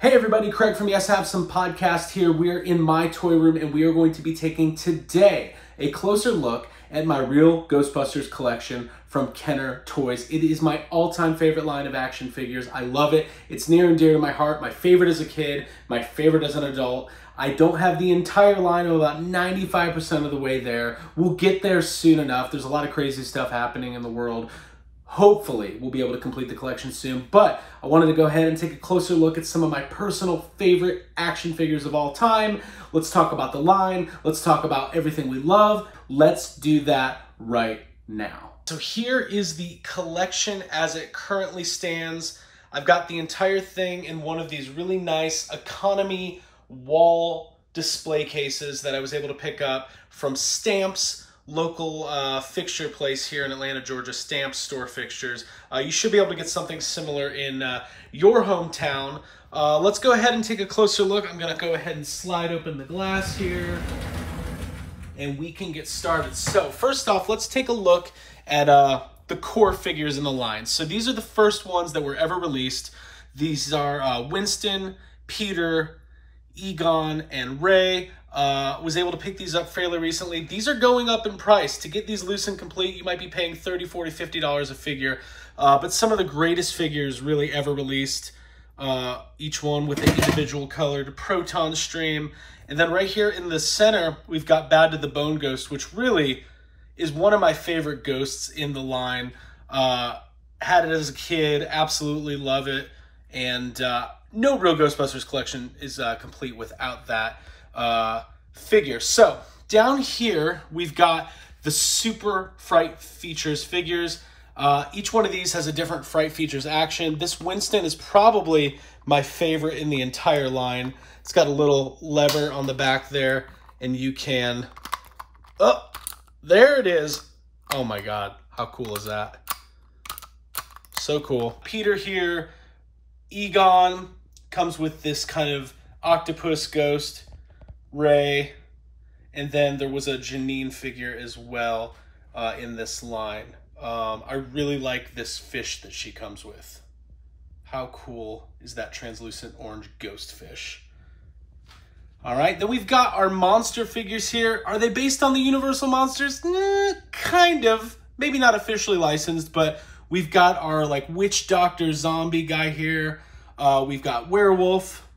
Hey everybody, Craig from Yes Have Some Podcast here. We're in my toy room and we are going to be taking today a closer look at my real Ghostbusters collection from Kenner Toys. It is my all-time favorite line of action figures. I love it. It's near and dear to my heart. My favorite as a kid, my favorite as an adult. I don't have the entire line. I'm about 95% of the way there. We'll get there soon enough. There's a lot of crazy stuff happening in the world. Hopefully, we'll be able to complete the collection soon. But I wanted to go ahead and take a closer look at some of my personal favorite action figures of all time. Let's talk about the line. Let's talk about everything we love. Let's do that right now. So here is the collection as it currently stands. I've got the entire thing in one of these really nice economy wall display cases that I was able to pick up from Stamps local uh, fixture place here in Atlanta, Georgia, Stamp store fixtures. Uh, you should be able to get something similar in uh, your hometown. Uh, let's go ahead and take a closer look. I'm going to go ahead and slide open the glass here and we can get started. So first off, let's take a look at uh, the core figures in the line. So these are the first ones that were ever released. These are uh, Winston, Peter, Egon, and Ray. Uh, was able to pick these up fairly recently. These are going up in price. To get these loose and complete, you might be paying $30, $40, $50 a figure. Uh, but some of the greatest figures really ever released. Uh, each one with an individual colored proton stream. And then right here in the center, we've got Bad to the Bone Ghost, which really is one of my favorite ghosts in the line. Uh, had it as a kid, absolutely love it. And uh, no real Ghostbusters collection is uh, complete without that uh, figure. So down here, we've got the Super Fright Features figures. Uh, each one of these has a different Fright Features action. This Winston is probably my favorite in the entire line. It's got a little lever on the back there, and you can... Oh, there it is. Oh my god, how cool is that? So cool. Peter here, Egon comes with this kind of octopus ghost. Ray, and then there was a Janine figure as well uh, in this line. Um, I really like this fish that she comes with. How cool is that translucent orange ghost fish? All right, then we've got our monster figures here. Are they based on the Universal Monsters? Eh, kind of. Maybe not officially licensed, but we've got our like witch doctor zombie guy here. Uh, we've got werewolf,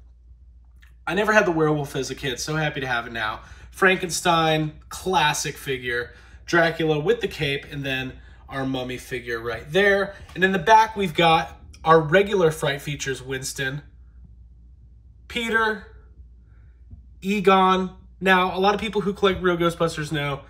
I never had the werewolf as a kid, so happy to have it now. Frankenstein, classic figure. Dracula with the cape, and then our mummy figure right there. And in the back, we've got our regular Fright Features Winston, Peter, Egon. Now, a lot of people who collect real Ghostbusters know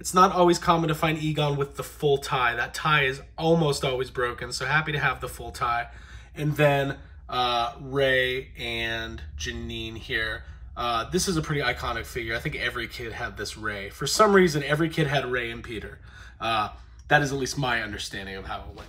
it's not always common to find Egon with the full tie. That tie is almost always broken, so happy to have the full tie. And then uh, Ray and Janine here. Uh, this is a pretty iconic figure. I think every kid had this Ray. For some reason, every kid had Ray and Peter. Uh, that is at least my understanding of how it went.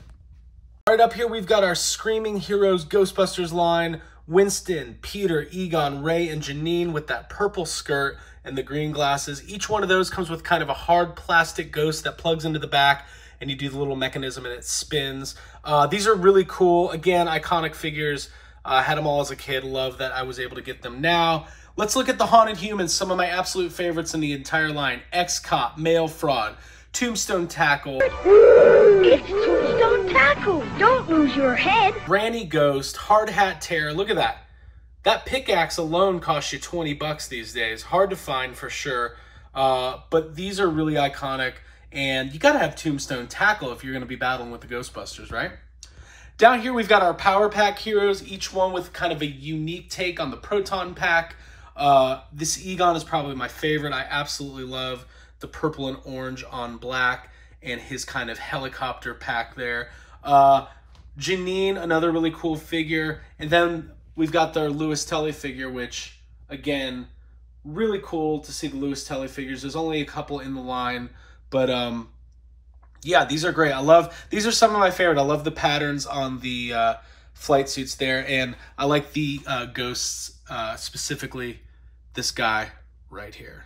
All right, up here we've got our Screaming Heroes Ghostbusters line. Winston, Peter, Egon, Ray, and Janine with that purple skirt and the green glasses. Each one of those comes with kind of a hard plastic ghost that plugs into the back and you do the little mechanism and it spins. Uh, these are really cool. Again, iconic figures. Uh, had them all as a kid. Love that I was able to get them now. Let's look at the Haunted Humans, some of my absolute favorites in the entire line. X-Cop, Mail Fraud, Tombstone Tackle. It's Tombstone Tackle. Don't lose your head. Granny Gross, Hard Hat Terror. Look at that. That pickaxe alone costs you 20 bucks these days. Hard to find for sure. Uh, but these are really iconic. And you got to have Tombstone Tackle if you're going to be battling with the Ghostbusters, right? Down here, we've got our Power Pack heroes, each one with kind of a unique take on the Proton Pack. Uh, this Egon is probably my favorite. I absolutely love the purple and orange on black and his kind of helicopter pack there. Uh, Janine, another really cool figure. And then we've got the Louis Tully figure, which, again, really cool to see the Louis Tully figures. There's only a couple in the line. But um, yeah, these are great. I love, these are some of my favorite. I love the patterns on the uh, flight suits there. And I like the uh, ghosts, uh, specifically this guy right here.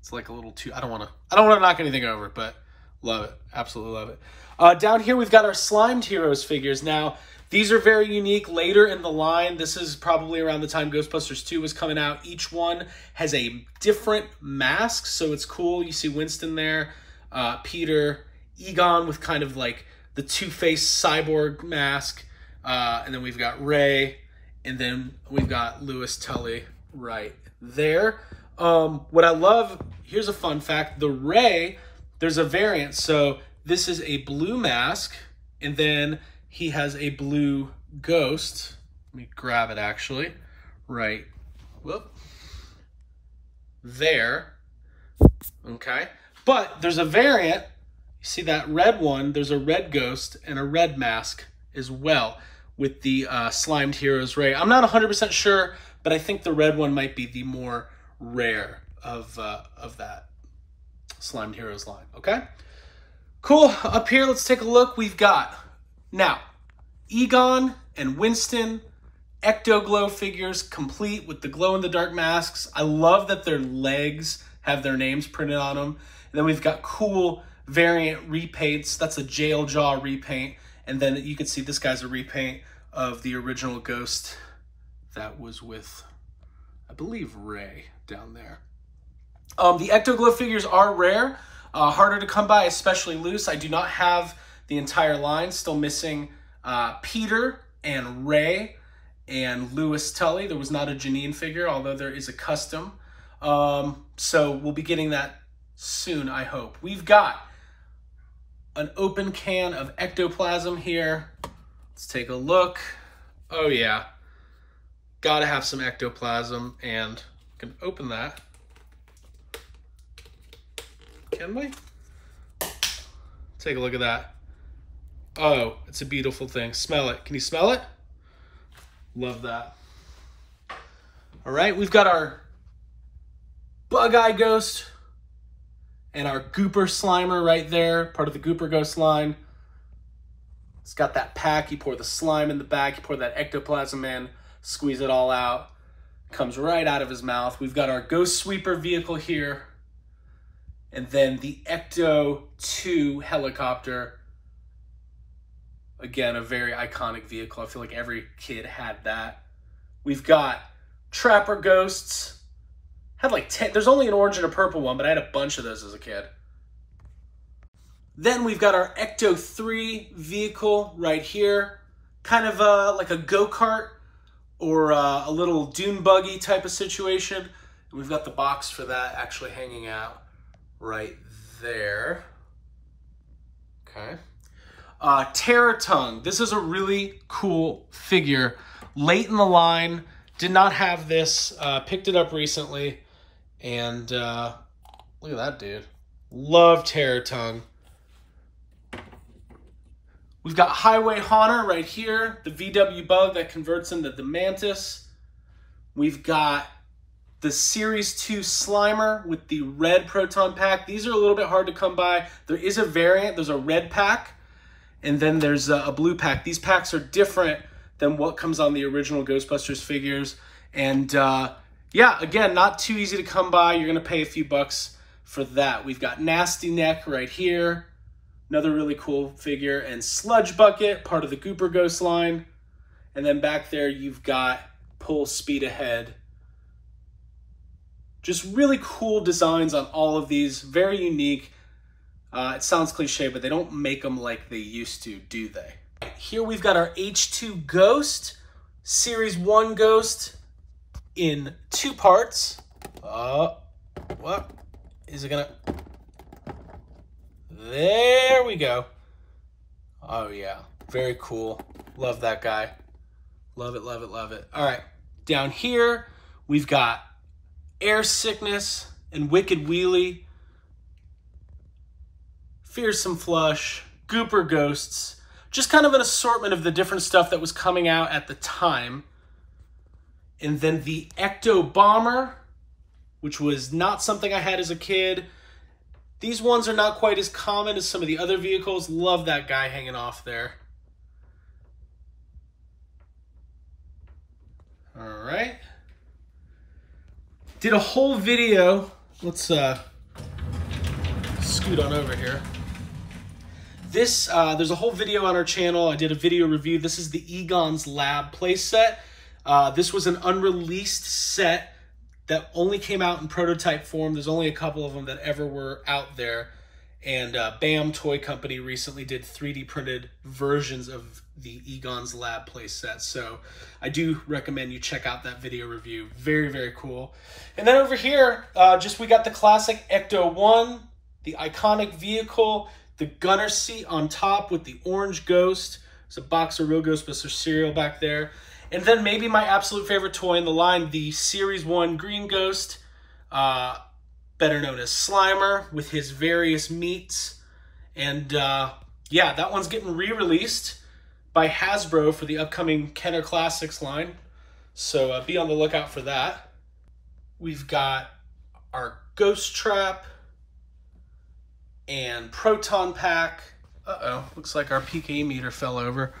It's like a little too, I don't want to, I don't want to knock anything over, but love it. Absolutely love it. Uh, down here, we've got our Slimed Heroes figures. Now, These are very unique. Later in the line, this is probably around the time Ghostbusters 2 was coming out. Each one has a different mask, so it's cool. You see Winston there, uh, Peter, Egon with kind of like the two-faced cyborg mask, uh, and then we've got Ray, and then we've got Louis Tully right there. Um, what I love, here's a fun fact, the Ray, there's a variant. So this is a blue mask, and then he has a blue ghost. Let me grab it actually. Right. Whoop. There. Okay. But there's a variant. You see that red one? There's a red ghost and a red mask as well with the uh, Slimed Heroes Ray. I'm not 100% sure, but I think the red one might be the more rare of, uh, of that Slimed Heroes line. Okay? Cool. Up here, let's take a look. We've got now Egon and Winston Ecto Glow figures complete with the glow in the dark masks. I love that their legs have their names printed on them. And then we've got cool variant repaints. That's a jail jaw repaint. And then you can see this guy's a repaint of the original ghost that was with, I believe, Ray down there. Um, the Ecto Glow figures are rare, uh, harder to come by, especially loose. I do not have the entire line, still missing uh, Peter and Ray and Louis Tully. There was not a Janine figure, although there is a custom. Um, so we'll be getting that soon, I hope. We've got an open can of ectoplasm here. Let's take a look. Oh yeah, gotta have some ectoplasm and can open that. Can we? Take a look at that. Oh, it's a beautiful thing. Smell it. Can you smell it? Love that. All right, we've got our Bug Eye Ghost and our Gooper Slimer right there, part of the Gooper Ghost line. It's got that pack. You pour the slime in the back, you pour that ectoplasm in, squeeze it all out. Comes right out of his mouth. We've got our Ghost Sweeper vehicle here. And then the Ecto 2 helicopter Again, a very iconic vehicle. I feel like every kid had that. We've got Trapper Ghosts. Had like 10, there's only an orange and a purple one, but I had a bunch of those as a kid. Then we've got our Ecto 3 vehicle right here. Kind of uh, like a go-kart or uh, a little dune buggy type of situation. We've got the box for that actually hanging out right there. Okay. Uh, Terror Tongue. This is a really cool figure. Late in the line, did not have this. Uh, picked it up recently, and uh, look at that dude. Love Terror Tongue. We've got Highway Haunter right here, the VW bug that converts into the Mantis. We've got the Series 2 Slimer with the red proton pack. These are a little bit hard to come by. There is a variant. There's a red pack and then there's a, a blue pack. These packs are different than what comes on the original Ghostbusters figures. And uh, yeah, again, not too easy to come by. You're going to pay a few bucks for that. We've got Nasty Neck right here. Another really cool figure. And Sludge Bucket, part of the Gooper Ghost line. And then back there, you've got Pull Speed Ahead. Just really cool designs on all of these. Very unique. Uh, it sounds cliche, but they don't make them like they used to, do they? Here we've got our H2 Ghost, Series 1 Ghost in two parts. Uh, what? Is it gonna... There we go. Oh, yeah. Very cool. Love that guy. Love it, love it, love it. All right. Down here, we've got Air Sickness and Wicked Wheelie Fearsome Flush, Gooper Ghosts, just kind of an assortment of the different stuff that was coming out at the time. And then the Ecto Bomber, which was not something I had as a kid. These ones are not quite as common as some of the other vehicles. Love that guy hanging off there. All right. Did a whole video. Let's uh, scoot on over here This, uh, there's a whole video on our channel. I did a video review. This is the Egon's Lab playset. Uh, this was an unreleased set that only came out in prototype form. There's only a couple of them that ever were out there. And uh, BAM Toy Company recently did 3D printed versions of the Egon's Lab playset. So I do recommend you check out that video review. Very, very cool. And then over here, uh, just we got the classic Ecto 1, the iconic vehicle, the gunner seat on top with the orange ghost. There's a box of Real Ghostbusters cereal back there. And then maybe my absolute favorite toy in the line, the Series 1 Green Ghost. Uh, better known as Slimer, with his various meats. And uh, yeah, that one's getting re-released by Hasbro for the upcoming Kenner Classics line. So uh, be on the lookout for that. We've got our Ghost Trap and Proton Pack. Uh-oh, looks like our PK meter fell over.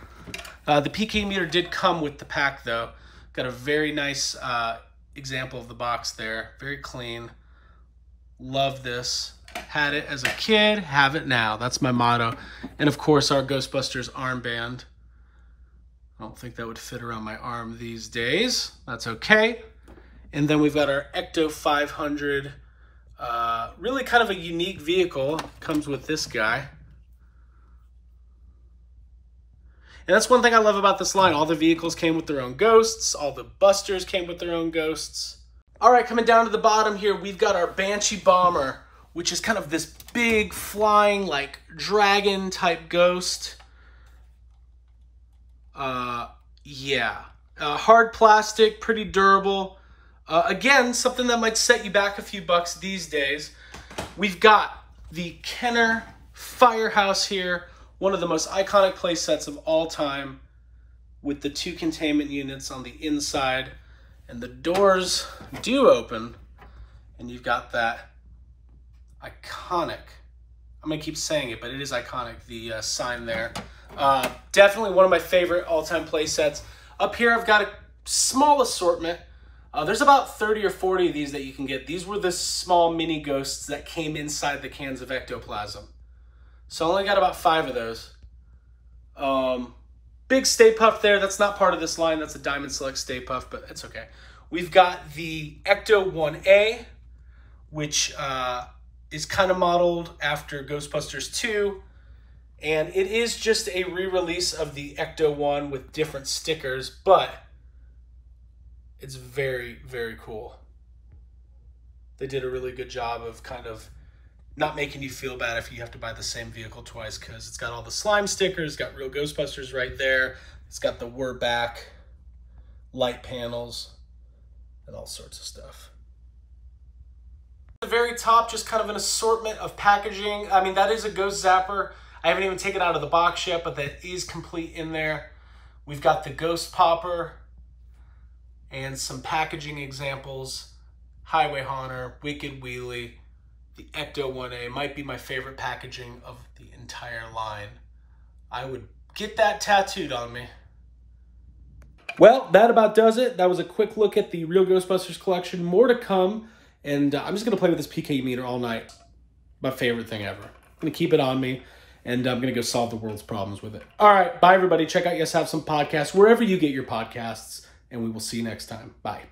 Uh, the PK meter did come with the pack though. Got a very nice uh, example of the box there. Very clean. Love this. Had it as a kid, have it now. That's my motto. And of course, our Ghostbusters armband. I don't think that would fit around my arm these days. That's okay. And then we've got our Ecto 500. Uh, really kind of a unique vehicle. Comes with this guy. And that's one thing I love about this line. All the vehicles came with their own ghosts. All the busters came with their own ghosts. All right, coming down to the bottom here, we've got our Banshee Bomber, which is kind of this big flying like dragon type ghost. Uh, yeah. Uh, hard plastic, pretty durable. Uh, again, something that might set you back a few bucks these days. We've got the Kenner Firehouse here, one of the most iconic play sets of all time with the two containment units on the inside. And the doors do open and you've got that iconic i'm gonna keep saying it but it is iconic the uh, sign there. Uh, definitely one of my favorite all-time play sets. Up here i've got a small assortment. Uh, there's about 30 or 40 of these that you can get. These were the small mini ghosts that came inside the cans of ectoplasm so i only got about five of those um, Big Stay Puft there. That's not part of this line. That's a Diamond Select Stay Puft, but it's okay. We've got the Ecto 1A, which uh, is kind of modeled after Ghostbusters 2. And it is just a re-release of the Ecto 1 with different stickers, but it's very, very cool. They did a really good job of kind of not making you feel bad if you have to buy the same vehicle twice because it's got all the slime stickers, got real Ghostbusters right there. It's got the We're Back light panels and all sorts of stuff. At the very top, just kind of an assortment of packaging. I mean, that is a Ghost Zapper. I haven't even taken out of the box yet, but that is complete in there. We've got the Ghost Popper and some packaging examples. Highway Haunter, Wicked Wheelie, the Ecto 1A might be my favorite packaging of the entire line. I would get that tattooed on me. Well, that about does it. That was a quick look at the Real Ghostbusters collection. More to come. And uh, I'm just going to play with this PK meter all night. My favorite thing ever. I'm going to keep it on me. And I'm going to go solve the world's problems with it. All right. Bye, everybody. Check out Yes Have Some Podcasts wherever you get your podcasts. And we will see you next time. Bye.